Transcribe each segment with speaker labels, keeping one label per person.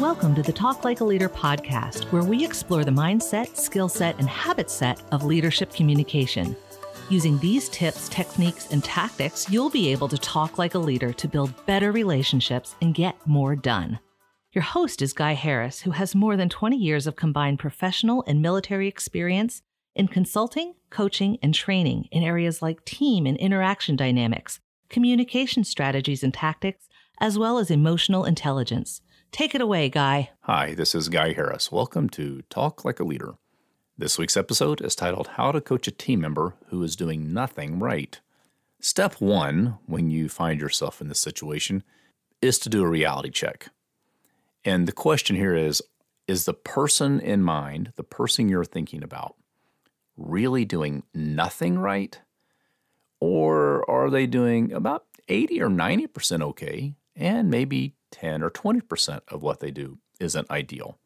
Speaker 1: Welcome to the Talk Like a Leader podcast, where we explore the mindset, skill set, and habit set of leadership communication. Using these tips, techniques, and tactics, you'll be able to talk like a leader to build better relationships and get more done. Your host is Guy Harris, who has more than 20 years of combined professional and military experience in consulting, coaching, and training in areas like team and interaction dynamics, communication strategies and tactics, as well as emotional intelligence. Take it away, Guy.
Speaker 2: Hi, this is Guy Harris. Welcome to Talk Like a Leader. This week's episode is titled How to Coach a Team Member Who is Doing Nothing Right. Step one, when you find yourself in this situation, is to do a reality check. And the question here is Is the person in mind, the person you're thinking about, really doing nothing right? Or are they doing about 80 or 90% okay and maybe 10 or 20% of what they do isn't ideal.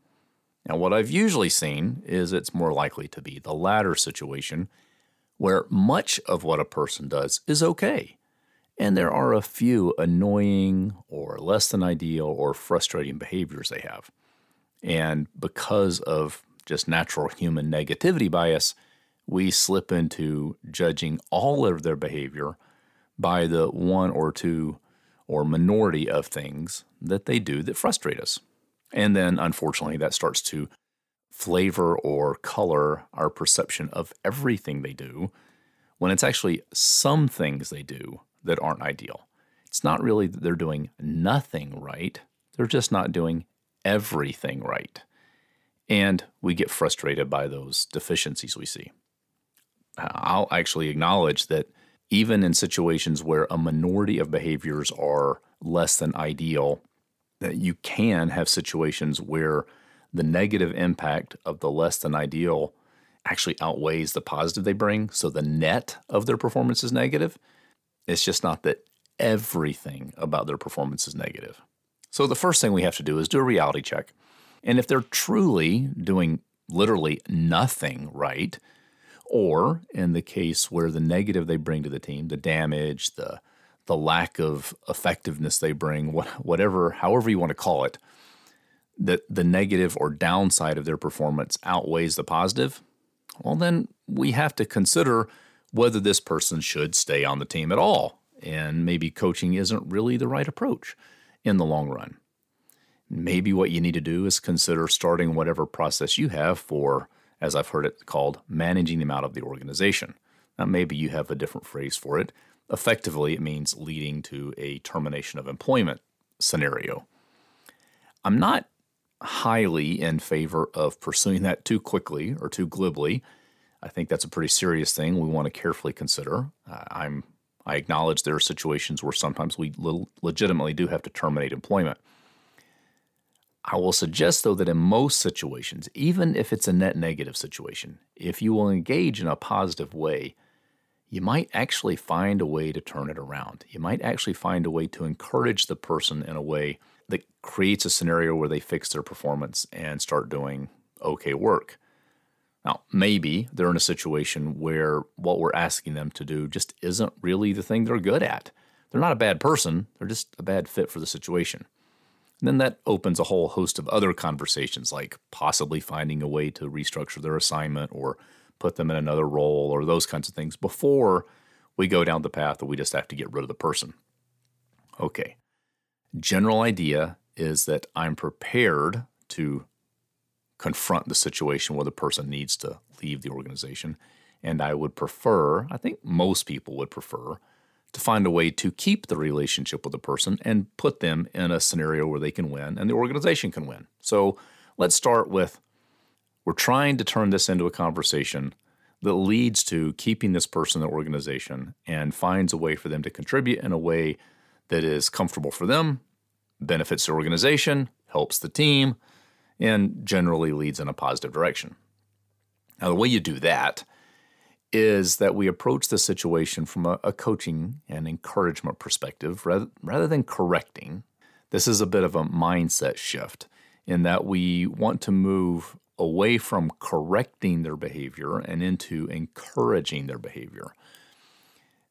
Speaker 2: Now, what I've usually seen is it's more likely to be the latter situation where much of what a person does is okay. And there are a few annoying or less than ideal or frustrating behaviors they have. And because of just natural human negativity bias, we slip into judging all of their behavior by the one or two or minority of things that they do that frustrate us. And then, unfortunately, that starts to flavor or color our perception of everything they do when it's actually some things they do that aren't ideal. It's not really that they're doing nothing right, they're just not doing everything right. And we get frustrated by those deficiencies we see. Uh, I'll actually acknowledge that even in situations where a minority of behaviors are less than ideal, that you can have situations where the negative impact of the less than ideal actually outweighs the positive they bring. So the net of their performance is negative. It's just not that everything about their performance is negative. So the first thing we have to do is do a reality check. And if they're truly doing literally nothing right, or in the case where the negative they bring to the team, the damage, the the lack of effectiveness they bring, whatever, however you want to call it, that the negative or downside of their performance outweighs the positive, well, then we have to consider whether this person should stay on the team at all. And maybe coaching isn't really the right approach in the long run. Maybe what you need to do is consider starting whatever process you have for as I've heard it called, managing them out of the organization. Now, maybe you have a different phrase for it. Effectively, it means leading to a termination of employment scenario. I'm not highly in favor of pursuing that too quickly or too glibly. I think that's a pretty serious thing we want to carefully consider. Uh, I'm I acknowledge there are situations where sometimes we legitimately do have to terminate employment. I will suggest, though, that in most situations, even if it's a net negative situation, if you will engage in a positive way, you might actually find a way to turn it around. You might actually find a way to encourage the person in a way that creates a scenario where they fix their performance and start doing okay work. Now, maybe they're in a situation where what we're asking them to do just isn't really the thing they're good at. They're not a bad person, they're just a bad fit for the situation. And then that opens a whole host of other conversations, like possibly finding a way to restructure their assignment or put them in another role or those kinds of things before we go down the path that we just have to get rid of the person. Okay. General idea is that I'm prepared to confront the situation where the person needs to leave the organization. And I would prefer, I think most people would prefer, to find a way to keep the relationship with the person and put them in a scenario where they can win and the organization can win. So let's start with we're trying to turn this into a conversation that leads to keeping this person in the organization and finds a way for them to contribute in a way that is comfortable for them, benefits the organization, helps the team, and generally leads in a positive direction. Now, the way you do that is that we approach the situation from a, a, coaching and encouragement perspective rather, rather than correcting. This is a bit of a mindset shift in that we want to move away from correcting their behavior and into encouraging their behavior.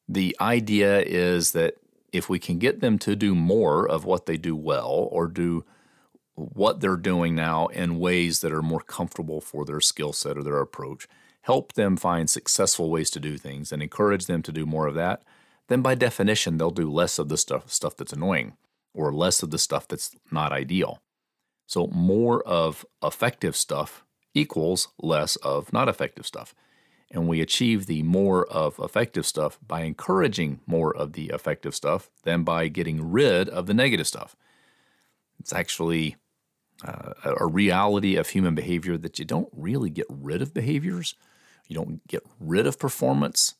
Speaker 2: The idea is that if we can get them to do more of what they do well or do what they're doing now in ways that are more comfortable for their skill set or their approach, help them find successful ways to do things and encourage them to do more of that, then by definition, they'll do less of the stuff, stuff that's annoying or less of the stuff that's not ideal. So, more of effective stuff equals less of not effective stuff. And we achieve the more of effective stuff by encouraging more of the effective stuff than by getting rid of the negative stuff. It's actually uh, a reality of human behavior that you don't really get rid of behaviors, you don't get rid of performance,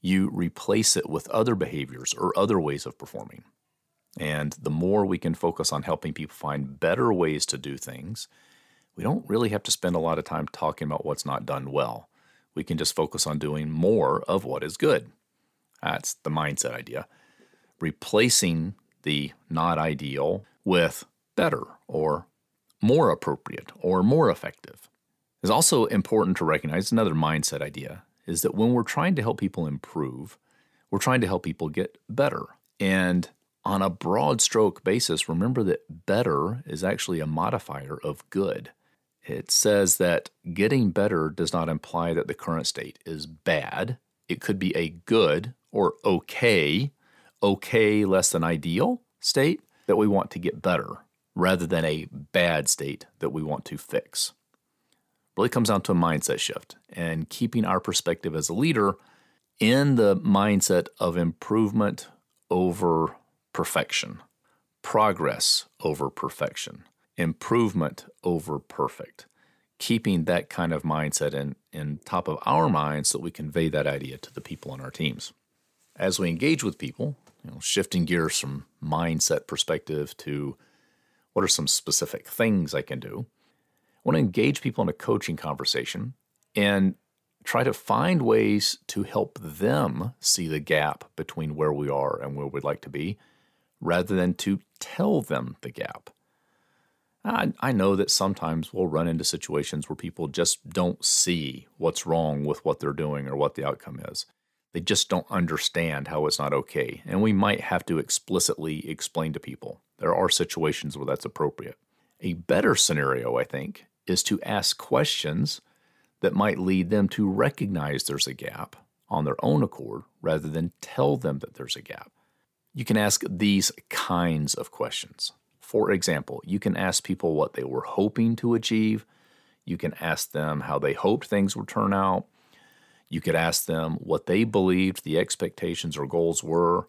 Speaker 2: you replace it with other behaviors or other ways of performing. And the more we can focus on helping people find better ways to do things, we don't really have to spend a lot of time talking about what's not done well. We can just focus on doing more of what is good. That's the mindset idea. Replacing the not ideal with better or more appropriate or more effective. It's also important to recognize another mindset idea is that when we're trying to help people improve, we're trying to help people get better. And on a broad stroke basis, remember that better is actually a modifier of good. It says that getting better does not imply that the current state is bad. It could be a good or okay, okay less than ideal state that we want to get better rather than a bad state that we want to fix. Really comes down to a mindset shift and keeping our perspective as a leader in the mindset of improvement over perfection, progress over perfection, improvement over perfect. Keeping that kind of mindset in, in top of our minds so that we convey that idea to the people on our teams. As we engage with people, you know, shifting gears from mindset perspective to what are some specific things I can do? Want to engage people in a coaching conversation and try to find ways to help them see the gap between where we are and where we'd like to be rather than to tell them the gap. I, I know that sometimes we'll run into situations where people just don't see what's wrong with what they're doing or what the outcome is. They just don't understand how it's not okay. And we might have to explicitly explain to people. There are situations where that's appropriate. A better scenario, I think, is to ask questions that might lead them to recognize there's a gap on their own accord rather than tell them that there's a gap. You can ask these kinds of questions. For example, you can ask people what they were hoping to achieve. You can ask them how they hoped things would turn out. You could ask them what they believed the expectations or goals were.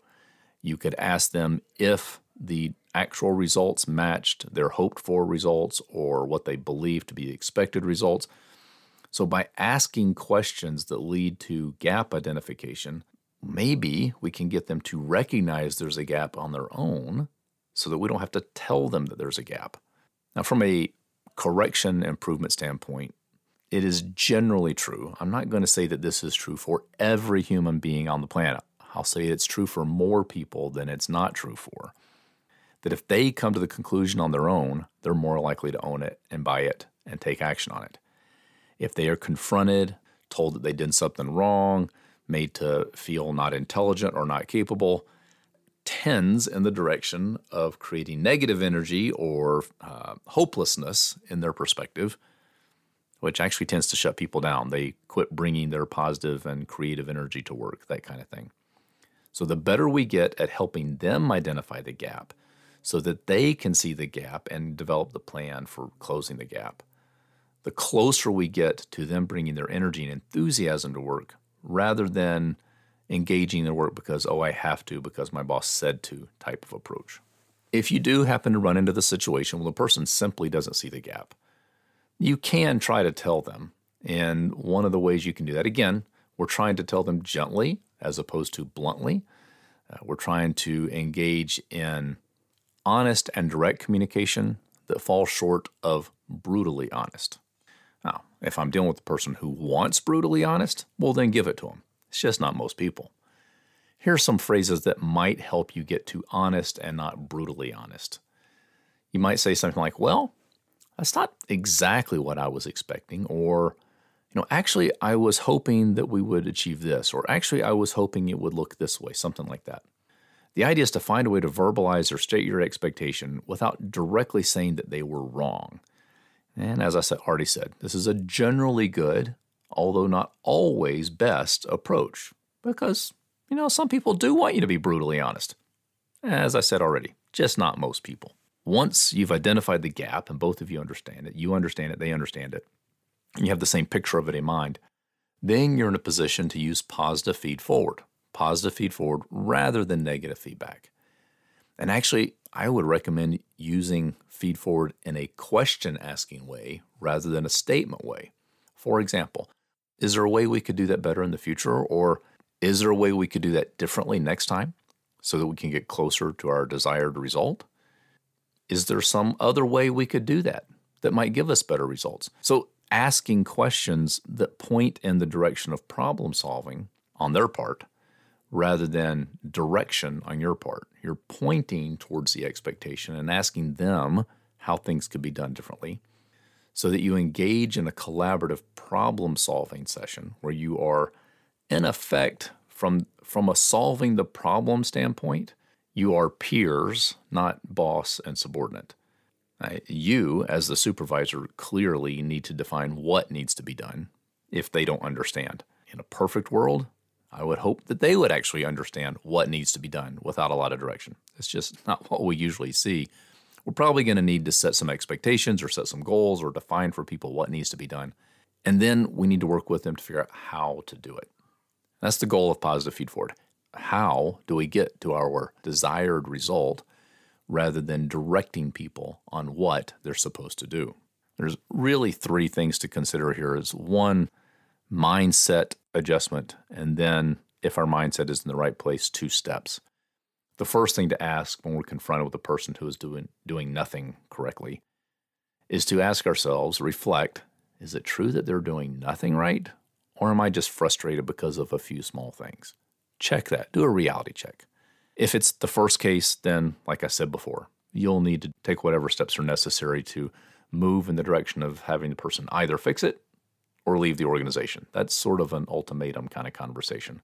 Speaker 2: You could ask them if the actual results matched their hoped for results or what they believed to be expected results. So, by asking questions that lead to gap identification, maybe we can get them to recognize there's a gap on their own so that we don't have to tell them that there's a gap. Now, from a correction improvement standpoint, it is generally true. I'm not going to say that this is true for every human being on the planet. I'll say it's true for more people than it's not true for. That if they come to the conclusion on their own, they're more likely to own it and buy it and take action on it. If they are confronted, told that they did something wrong, made to feel not intelligent or not capable, tends in the direction of creating negative energy or uh, hopelessness in their perspective which actually tends to shut people down. They quit bringing their positive and creative energy to work, that kind of thing. So, the better we get at helping them identify the gap so that they can see the gap and develop the plan for closing the gap, the closer we get to them bringing their energy and enthusiasm to work rather than engaging in work because, oh, I have to because my boss said to type of approach. If you do happen to run into the situation where the person simply doesn't see the gap, you can try to tell them. And one of the ways you can do that, again, we're trying to tell them gently as opposed to bluntly. Uh, we're trying to engage in honest and direct communication that falls short of brutally honest. Now, if I'm dealing with a person who wants brutally honest, well, then give it to them. It's just not most people. Here are some phrases that might help you get to honest and not brutally honest. You might say something like, Well, that's not exactly what I was expecting. Or, you know, actually, I was hoping that we would achieve this. Or actually, I was hoping it would look this way, something like that. The idea is to find a way to verbalize or state your expectation without directly saying that they were wrong. And as I said, already said, this is a generally good, although not always best approach because, you know, some people do want you to be brutally honest. As I said already, just not most people. Once you've identified the gap and both of you understand it, you understand it, they understand it, and you have the same picture of it in mind, then you're in a position to use positive feed forward. Positive feed forward rather than negative feedback. And actually, I would recommend using feed forward in a question asking way rather than a statement way. For example, is there a way we could do that better in the future? Or is there a way we could do that differently next time so that we can get closer to our desired result? Is there some other way we could do that that might give us better results? So, asking questions that point in the direction of problem solving on their part rather than direction on your part. You're pointing towards the expectation and asking them how things could be done differently so that you engage in a collaborative problem solving session where you are in effect from from a solving the problem standpoint you are peers not boss and subordinate you as the supervisor clearly need to define what needs to be done if they don't understand in a perfect world i would hope that they would actually understand what needs to be done without a lot of direction it's just not what we usually see we're probably going to need to set some expectations or set some goals or define for people what needs to be done. And then we need to work with them to figure out how to do it. That's the goal of Positive Feed Forward. How do we get to our desired result rather than directing people on what they're supposed to do? There's really three things to consider here is one mindset adjustment and then if our mindset is in the right place two steps the first thing to ask when we're confronted with a person who is doing, doing nothing correctly is to ask ourselves, reflect, is it true that they're doing nothing right? Or am I just frustrated because of a few small things? Check that. Do a reality check. If it's the first case, then, like I said before, you'll need to take whatever steps are necessary to move in the direction of having the person either fix it or leave the organization. That's sort of an ultimatum kind of conversation.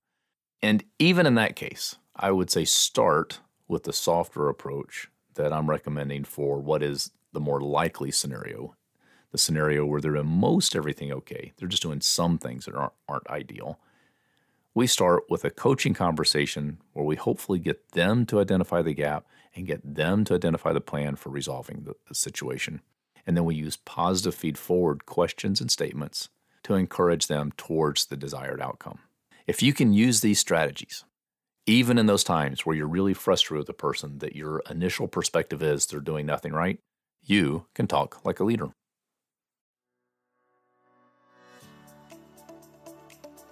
Speaker 2: And even in that case, I would say start with the softer approach that I'm recommending for what is the more likely scenario. The scenario where they're doing most everything okay, they're just doing some things that aren't, aren't ideal. We start with a coaching conversation where we hopefully get them to identify the gap and get them to identify the plan for resolving the, the situation. And then we use positive feed forward questions and statements to encourage them towards the desired outcome. If you can use these strategies, even in those times where you're really frustrated with a person that your initial perspective is they're doing nothing right, you can talk like a leader.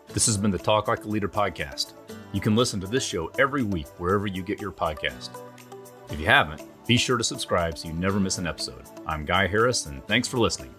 Speaker 2: This has been the Talk Like a Leader podcast. You can listen to this show every week wherever you get your podcast. If you haven't, be sure to subscribe so you never miss an episode. I'm Guy Harris, and thanks for listening.